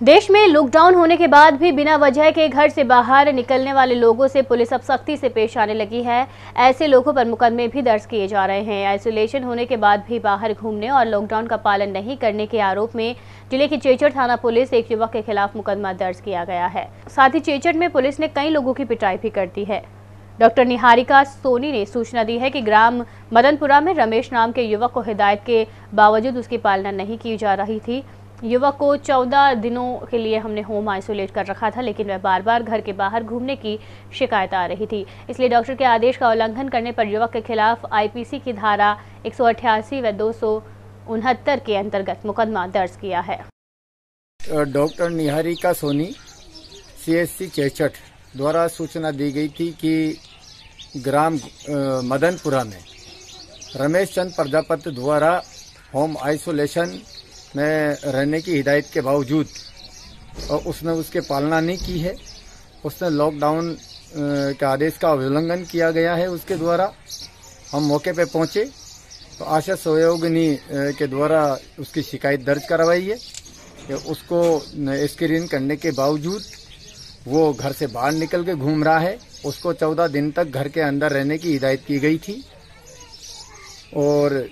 देश में लॉकडाउन होने के बाद भी बिना वजह के घर से बाहर निकलने वाले लोगों से पुलिस अब सख्ती से पेश आने लगी है। ऐसे लोगों पर मुकदमे भी दर्ज किए जा रहे हैं। आइसोलेशन होने के बाद भी बाहर घूमने और लॉकडाउन का पालन नहीं करने के आरोप में ज़िले की चेचड़ थाना पुलिस एक युवक के खिलाफ मुकदमा दर्ज किया गया है। साथ ही चेचड़ में पुलिस ने कई लोगों की पिटाई भी कर दी है। डॉक्टर निहारिका सोनी ने सूचना दी है कि ग्राम मदनपुरा में रमेश नाम के युवक को हिदायत के बावजूद उसकी पालना नहीं की जा रही थी। युवक को चौदह दिनों के लिए हमने होम आइसोलेट कर रखा था, लेकिन वह बार बार घर के बाहर घूमने की शिकायत आ रही थी। इसलिए डॉक्टर के आदेश का उल्लंघन करने पर युवक के खिलाफ आईपीसी की धारा एक सौ अठासी व दो सौ उनहत्तर के अंतर्गत मुकदमा दर्ज किया है। डॉक्टर निहारिका सोनी, सीएससी चेचट, द्वारा सूचना दी गई थी कि ग्राम मदनपुरा में रमेश चंद प्रजापति द्वारा होम आइसोलेशन में रहने की हिदायत के बावजूद, और उसने उसके पालना नहीं की है, उसने लॉकडाउन के आदेश का उल्लंघन किया गया है उसके द्वारा, हम मौके पे पहुँचे तो आशा सहयोगिनी के द्वारा उसकी शिकायत दर्ज करवाई है, कि उसको स्क्रीन करने के बावजूद वो घर से बाहर निकल के घूम रहा है, उसको चौदह दिन तक घर के अंदर रहने की हिदायत की गई थी, और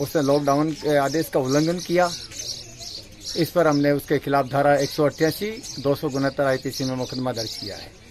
उसने लॉकडाउन के आदेश का उल्लंघन किया इस पर हमने उसके खिलाफ धारा एक सौ अट्ठासी, दो सौ उनहत्तर आईपीसी में मुकदमा दर्ज किया है।